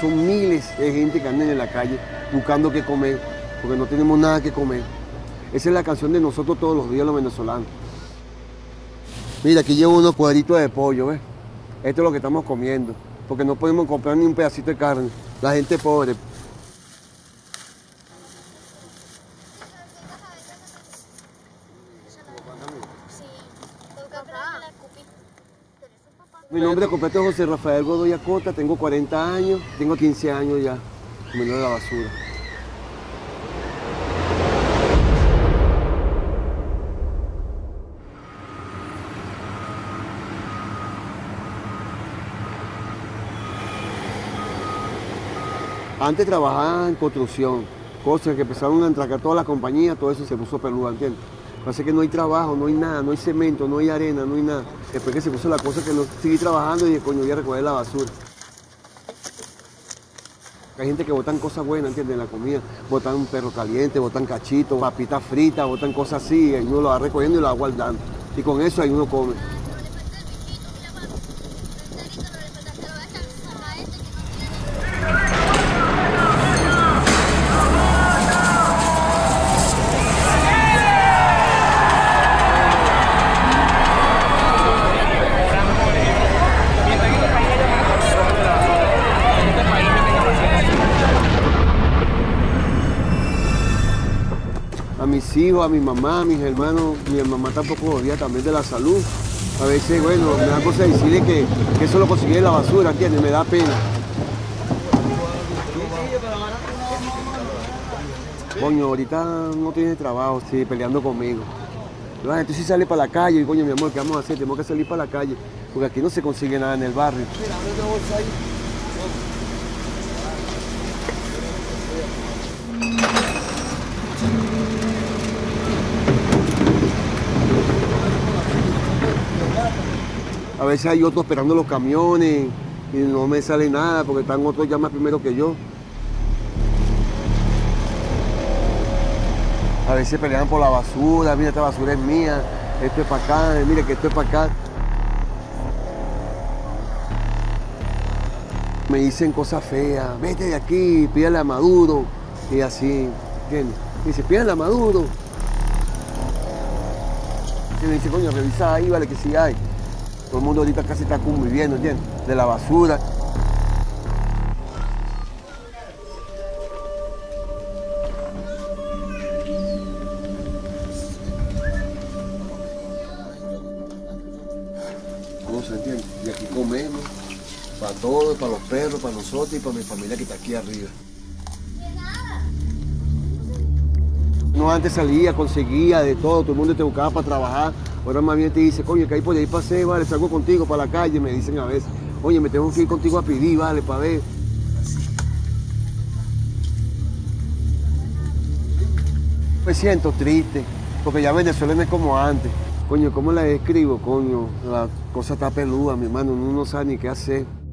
Son miles de gente que andan en la calle buscando qué comer, porque no tenemos nada que comer. Esa es la canción de nosotros todos los días los venezolanos. Mira, aquí llevo unos cuadritos de pollo, ¿ves? Esto es lo que estamos comiendo, porque no podemos comprar ni un pedacito de carne. La gente pobre. Mi nombre completo es José Rafael Godoy Acota, tengo 40 años, tengo 15 años ya comiendo la basura. Antes trabajaba en construcción, cosas que empezaron a entracar todas las compañías, todo eso se puso peludo, ¿entiendes? Pasa que no hay trabajo, no hay nada, no hay cemento, no hay arena, no hay nada. Después que se puso la cosa que no seguí trabajando y coño voy a recoger la basura. Hay gente que botan cosas buenas, ¿entiendes? En la comida. Botan un perro caliente, botan cachitos, papitas fritas, botan cosas así, y uno lo va recogiendo y lo va guardando. Y con eso ahí uno come. A mis hijos, a mi mamá, a mis hermanos. Mi mamá tampoco jodía también de la salud. A veces, bueno, me da cosa decirle que, que eso lo conseguí en la basura, ¿entiendes? Me da pena. Coño, ahorita no tiene trabajo, sí, peleando conmigo. La gente sí sale para la calle y, coño, mi amor, ¿qué vamos a hacer? Tenemos que salir para la calle, porque aquí no se consigue nada en el barrio. A veces hay otros esperando los camiones y no me sale nada porque están otros ya más primero que yo. A veces pelean por la basura, mira esta basura es mía, esto es para acá, mire que esto es para acá. Me dicen cosas feas, vete de aquí, pídale a Maduro y así, ¿entiendes? Me dice, pídale a Maduro. Y me dice, coño, revisa ahí, vale que sí hay. Todo el mundo ahorita casi está conviviendo, ¿entiendes? De la basura. ¿Cómo se entiende? Y aquí comemos, para todos, para los perros, para nosotros y para mi familia que está aquí arriba. No antes salía, conseguía de todo, todo el mundo te buscaba para trabajar. Ahora más bien te dice, coño, que ahí por ahí pasé, vale, salgo contigo para la calle, me dicen a veces, oye, me tengo que ir contigo a pedir, vale, para ver. Me siento triste, porque ya Venezuela no es como antes. Coño, ¿cómo la escribo, coño? La cosa está peluda, mi hermano, uno no sabe ni qué hacer.